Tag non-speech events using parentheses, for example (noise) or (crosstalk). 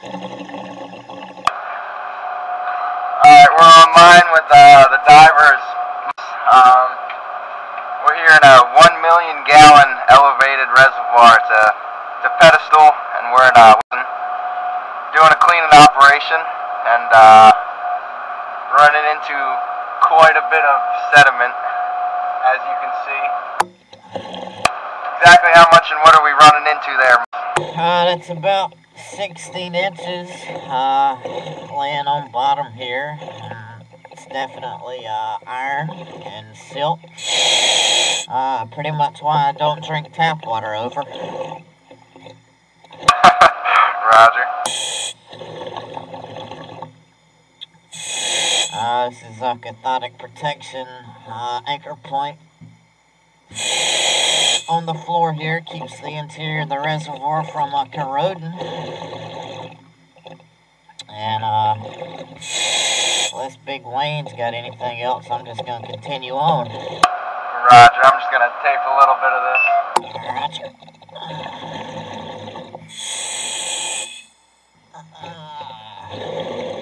Alright, we're on with uh, the divers. Um, we're here in a 1 million gallon elevated reservoir. It's a, pedestal, and we're in a, doing a cleaning operation and uh, running into quite a bit of sediment, as you can see. Exactly how much and what are we running into there? Uh, it's about 16 inches uh, laying on bottom here. Uh, it's definitely uh, iron and silt. Uh, pretty much why I don't drink tap water over. (laughs) Roger. Uh, this is a cathodic protection uh, anchor point on the floor here keeps the interior of the reservoir from uh, corroding. And uh, unless Big Wayne's got anything else, I'm just going to continue on. Roger, I'm just going to tape a little bit of this. Roger. Uh,